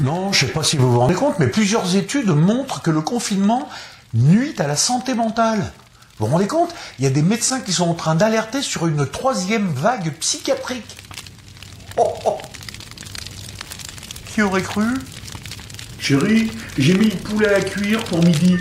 Non, je ne sais pas si vous vous rendez compte, mais plusieurs études montrent que le confinement nuit à la santé mentale. Vous vous rendez compte? Il y a des médecins qui sont en train d'alerter sur une troisième vague psychiatrique. Oh, oh. Qui aurait cru? Chérie, j'ai mis le poulet à cuire pour midi.